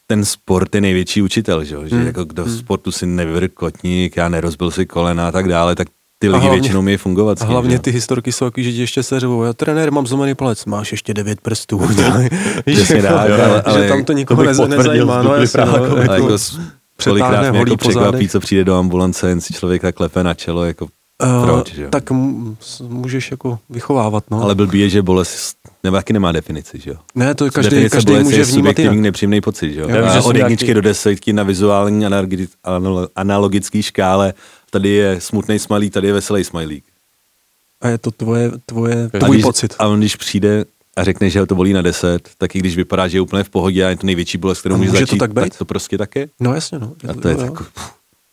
ten sport je největší učitel, že, že hmm. jako kdo hmm. v sportu si nevyvedl kotník, já nerozbil si kolena a tak dále, tak ty lidi hlavně, většinou mi fungovat. A hlavně že? ty historky jsou takový, že ještě se řvou, já trenér, mám zlomený palec, máš ještě devět prstů. Přesně dá, ale, ale, že tam to nikoho to nezajímá. No, jasně, no, jako, jako, kolikrát mě jako překvapí, co přijde do ambulance, jen si člověka klepe na čelo, jako Uh, Proč, že? Tak můžeš jako vychovávat, no. Ale blbý je, že bolest nebo taky nemá definici, že jo? Ne, to každý, Definice každý může vnímat jinak. nepříjemný pocit, že jo? Já, a od jedničky do desítky na vizuální analogické škále tady je smutný smajlík, tady je veselý smajlík. A je to tvoje, tvoje, tvůj když, pocit. A on když přijde a řekne, že ho to bolí na 10, tak i když vypadá, že je úplně v pohodě a je to největší bolest, kterou může začít, to tak, být? tak to prostě také. No jasně, no. A to je, je jako...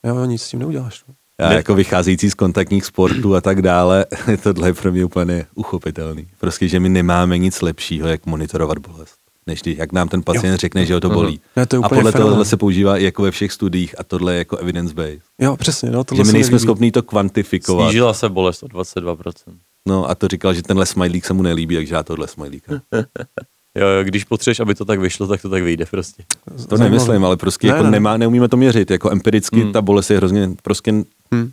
Jo, nic s tím neuděláš. No. Já jako vycházející z kontaktních sportů a tak dále, tohle je pro mě úplně uchopitelný. Prostě, že my nemáme nic lepšího, jak monitorovat bolest. Než když, jak nám ten pacient jo. řekne, že ho to bolí. Ne, to a podle toho se používá i jako ve všech studiích a tohle je jako evidence-based. Jo, přesně. No, že my nejsme schopni to kvantifikovat. Snížila se bolest o 22%. No a to říkal, že tenhle smajlík se mu nelíbí, takže já tohle smajlíka. Jo, když potřebuješ, aby to tak vyšlo, tak to tak vyjde prostě. To nemyslím, ale prostě ne, jako ne. Nemá, neumíme to měřit. Jako empiricky hmm. ta bolest je hrozně, prostě hmm.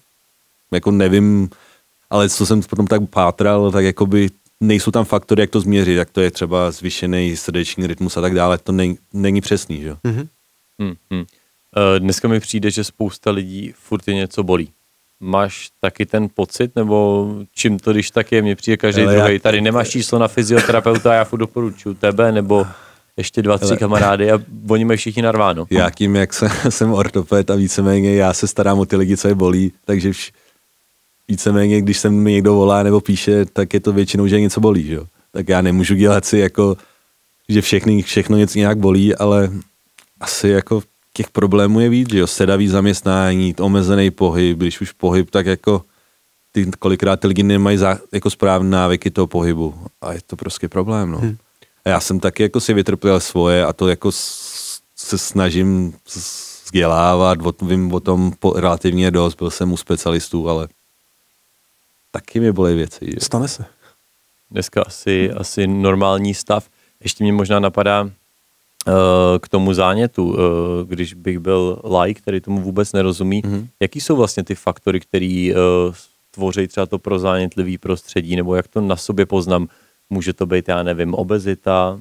jako nevím, ale co jsem potom tak pátral, tak jako by nejsou tam faktory, jak to změřit, jak to je třeba zvyšený srdeční rytmus a tak dále, to není, není přesný, že jo. Hmm. Hmm. Dneska mi přijde, že spousta lidí furt je něco bolí. Máš taky ten pocit, nebo čím to, když tak je, mně přijde každý druhý, tady nemáš číslo na fyzioterapeuta, já furt doporučuji tebe, nebo ještě dva, tři Hele. kamarády a oni mají všichni narváno. Já tím, jak jsem, jsem ortoped a víceméně já se starám o ty lidi, co je bolí, takže vš, víceméně, když se mi někdo volá nebo píše, tak je to většinou, že něco bolí, že jo. Tak já nemůžu dělat si jako, že všechny, všechno něco nějak bolí, ale asi jako těch problémů je víc, že jo, sedavý zaměstnání, omezený pohyb, když už pohyb, tak jako ty, kolikrát ty lidi nemají za, jako správné návyky toho pohybu a je to prostě problém, no. Hmm. A já jsem taky jako si vytrpěl svoje a to jako se snažím vzdělávat, vím o tom po, relativně dost, byl jsem u specialistů, ale taky mi byly věci, že? Stane se. Dneska asi, asi normální stav. Ještě mě možná napadá uh, k tomu zánětu, uh, když bych byl like, který tomu vůbec nerozumí, mm-hmm. jaký jsou vlastně ty faktory, který uh, tvoří třeba to pro zánětlivý prostředí, nebo jak to na sobě poznám. Může to být, já nevím, obezita,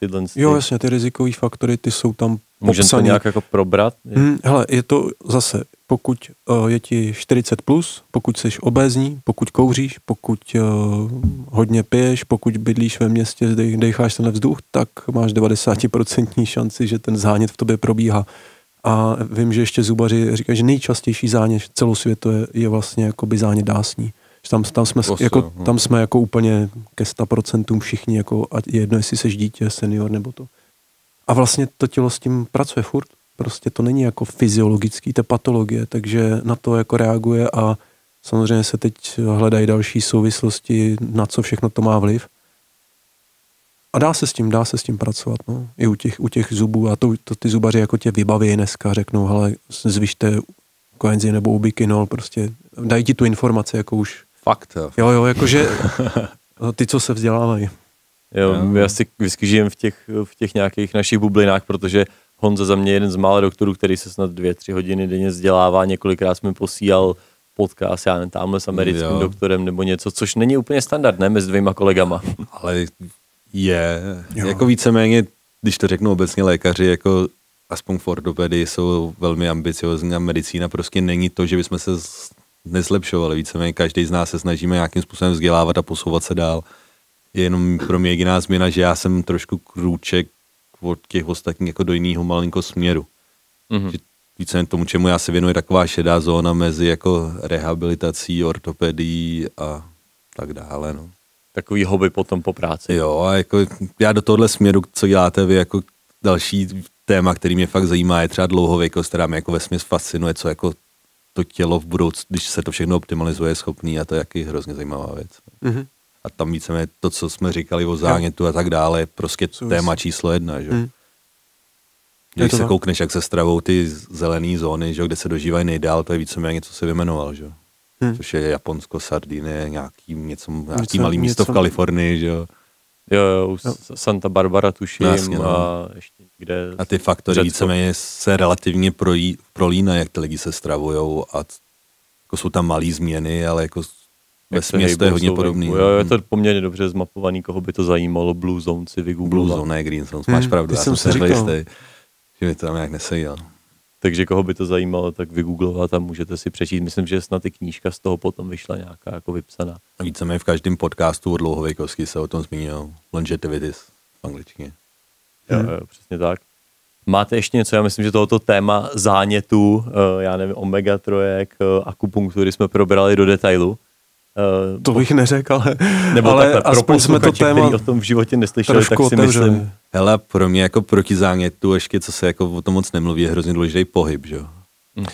tyhle... ty- Jo, jasně, ty rizikové faktory, ty jsou tam Můžeme to nějak jako probrat? Hmm, hele, je to zase, pokud uh, je ti 40 plus, pokud jsi obézní, pokud kouříš, pokud uh, hodně piješ, pokud bydlíš ve městě, kde decháš ten vzduch, tak máš 90% šanci, že ten zánět v tobě probíhá. A vím, že ještě zubaři říkají, že nejčastější zánět celosvětově je vlastně jakoby zánět dásní. Že tam, tam, jsme, Oso, jako, no. tam jsme jako úplně ke 100% všichni, jako, ať je jedno, jestli seš dítě, senior nebo to. A vlastně to tělo s tím pracuje furt. Prostě to není jako fyziologický, to je patologie, takže na to jako reaguje a samozřejmě se teď hledají další souvislosti, na co všechno to má vliv. A dá se s tím, dá se s tím pracovat, no. I u těch, u těch zubů a to, to ty zubaři jako tě vybaví dneska, řeknou, hele, zvyšte koenzym nebo ubiquinol, prostě dají ti tu informaci, jako už, Fakt, jo. jo, jakože ty, co se vzdělávají. Jo, Jo. já si vždycky žijem v těch, v těch nějakých našich bublinách, protože Honza za mě je jeden z mála doktorů, který se snad dvě, tři hodiny denně vzdělává. Několikrát jsme posílal podcast, já nevím, tamhle s americkým Jo. doktorem nebo něco, což není úplně standard, ne, mezi dvěma kolegama. ale je, Jo. jako víceméně, když to řeknu obecně lékaři, jako aspoň v ortopedii jsou velmi ambiciozní a medicína prostě není to, že bychom se z- nezlepšovali. Víceméně každý z nás se snažíme nějakým způsobem vzdělávat a posouvat se dál. Je jenom pro mě jediná změna, že já jsem trošku krůček od těch ostatních jako do jiného malinko směru. Mhm. Že víceméně tomu, čemu já se věnuji, taková šedá zóna mezi jako rehabilitací, ortopedií a tak dále. No. Takový hobby potom po práci. Jo, a jako já do tohle směru, co děláte vy, jako další téma, který mě fakt zajímá, je třeba dlouhověkost, která mě jako vesměs fascinuje, co jako to tělo v budoucnu, když se to všechno optimalizuje, je schopný a to je jaký hrozně zajímavá věc. Mhm. A tam víceméně to, co jsme říkali o zánětu a tak dále, je prostě Souvisí. téma číslo jedna, že? Je Když to se tak. koukneš, jak se stravou ty zelené zóny, že? kde se dožívají nejdál, to je víceméně něco, co si vymenoval, že? Hmm. Což je Japonsko, Sardinie, nějaký, něco, nějaký Něco- malý místo něco- v Kalifornii, že jo. Jo, jo, Santa Barbara tuším No, jasně, no. a ještě kde... A ty faktory Řecko. víceméně se relativně projí, prolínají, jak ty lidi se stravujou a t- jako jsou tam malé změny, ale jako ve směs to je hodně podobný. Jo, je to poměrně dobře zmapovaný, koho by to zajímalo. Blue Zone si Blue vygooglovat. Zone, ne Green Zone, máš Hmm, pravdu, já jsem si říkal. jistý, že mi to tam nějak neseděl. Takže koho by to zajímalo, tak vygooglovat a můžete si přečíst. Myslím, že snad i knížka z toho potom vyšla nějaká jako vypsaná. A víceméně v každém podcastu o dlouhověkosti se o tom zmínil longevity v angličtině. Jo, Hmm. jo, přesně tak. Máte ještě něco? Já myslím, že tohoto téma zánětu, eh, já nevím, omega trojek, eh, akupunktury jsme probrali do detailu. Eh, To bych neřekl, ale, Nebo ale takhle, aspoň jsme to téma který o tom v životě neslyšeli, tak si otevřeli. myslím, Hele, pro mě jako proti zánětu, ještě co se jako o tom moc nemluví, je hrozně důležitý pohyb, že jo?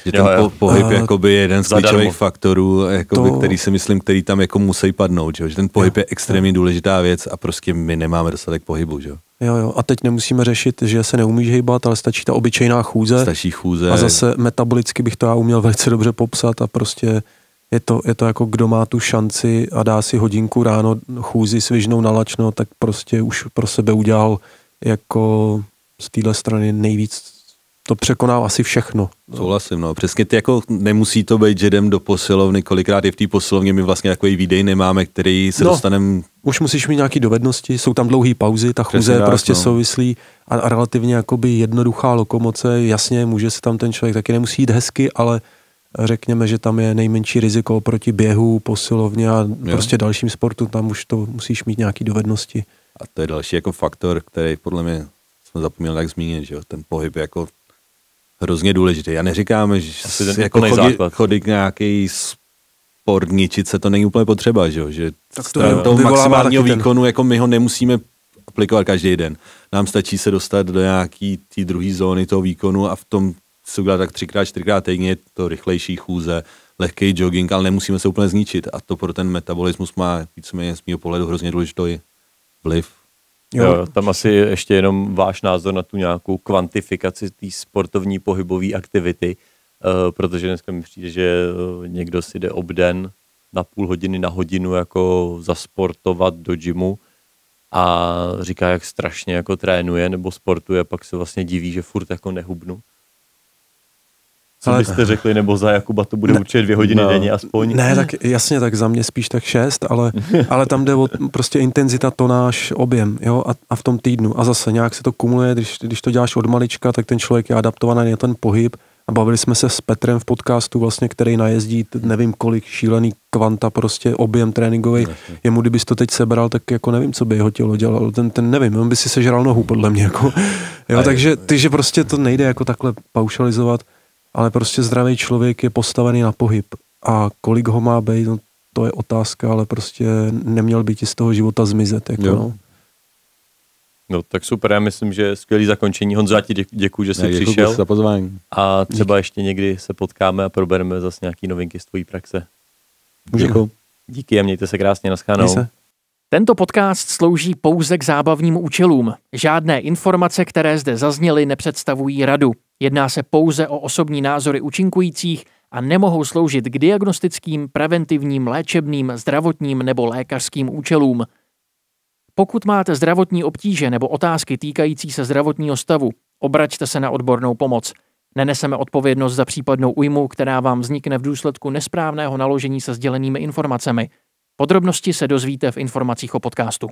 Že ten Jo, jo. po, pohyb A jakoby je jeden z zadarmo. klíčových faktorů, jakoby, To- který si myslím, který tam jako musí padnout, že, jo? že ten pohyb je extrémně důležitá věc a prostě my nemáme dostatek pohybu, že jo. Jo, jo. A teď nemusíme řešit, že se neumíš hýbat, ale stačí ta obyčejná chůze. Stačí chůze. A zase metabolicky bych to já uměl velice dobře popsat a prostě je to, je to jako kdo má tu šanci a dá si hodinku ráno chůzi svižnou nalačno, tak prostě už pro sebe udělal jako z téhle strany nejvíc, to překoná asi všechno. Souhlasím, no. Přesně ty jako nemusí to být, že jdem do posilovny, kolikrát je v té posilovně, my vlastně takový výdej nemáme, který se No. dostaneme Už musíš mít nějaké dovednosti, jsou tam dlouhé pauzy, ta chůze je prostě no. souvislí a, a relativně jakoby jednoduchá lokomoce, jasně může se tam ten člověk taky nemusí jít hezky, ale řekněme, že tam je nejmenší riziko proti běhu, posilovně a Jo. prostě dalším sportu, tam už to musíš mít nějaké dovednosti. a to je další jako faktor, který podle mě jsem zapomněl tak zmínit, že jo, ten pohyb jako hrozně důležitý. Já neříkám, že Asi ten jako chodit, chodit k nějaký sport ničit se, to není úplně potřeba, že, jo? že Tak to jo, toho maximálního taky ten- výkonu, jako my ho nemusíme aplikovat každý den. Nám stačí se dostat do nějaký té druhé zóny toho výkonu a v tom se udělat tak třikrát, čtyřikrát týdně, to rychlejší chůze, lehký jogging, ale nemusíme se úplně zničit a to pro ten metabolismus má víceméně z mého pohledu hrozně důležitý vliv. Jo. jo, tam asi ještě jenom váš názor na tu nějakou kvantifikaci té sportovní pohybové aktivity, uh, protože dneska mi přijde, že uh, někdo si jde obden na půl hodiny, na hodinu jako zasportovat do gymu a říká, jak strašně jako trénuje nebo sportuje, pak se vlastně diví, že furt jako nehubnu. Co Ale- byste řekli, nebo za Jakuba to bude Ne. určitě dvě hodiny No. denně aspoň? Ne, tak jasně, tak za mě spíš tak šest, ale, ale tam jde o prostě intenzita, tonáž, objem, jo, a, a v tom týdnu. A zase nějak se to kumuluje, když, když to děláš od malička, tak ten člověk je adaptovaný na ten pohyb. A bavili jsme se s Petrem v podcastu, vlastně, který najezdí, nevím kolik, šílený kvanta, prostě objem tréninkový. Jemu, kdybys to teď sebral, tak jako nevím, co by jeho tělo dělalo. Ten, ten nevím, on by si sežral nohu, podle mě. Jako. Jo, takže, takže prostě to nejde jako takhle paušalizovat, ale prostě zdravý člověk je postavený na pohyb. A kolik ho má být, no, to je otázka, ale prostě neměl by ti z toho života zmizet. Jako, Jo. no. No tak super, já myslím, že skvělý zakončení. Honzo, já ti dě- děkuji, že jsi Děkuji přišel. za pozvání. A třeba ještě někdy se potkáme a probereme zase nějaký novinky z tvojí praxe. Můžeme. Děkuji. Díky a mějte se krásně, Měj naschánou. se. Tento podcast slouží pouze k zábavním účelům. Žádné informace, které zde zazněly, nepředstavují radu. Jedná se pouze o osobní názory účinkujících a nemohou sloužit k diagnostickým, preventivním, léčebným, zdravotním nebo lékařským účelům. Pokud máte zdravotní obtíže nebo otázky týkající se zdravotního stavu, obraťte se na odbornou pomoc. Neneseme odpovědnost za případnou újmu, která vám vznikne v důsledku nesprávného naložení se sdělenými informacemi. Podrobnosti se dozvíte v informacích o podcastu.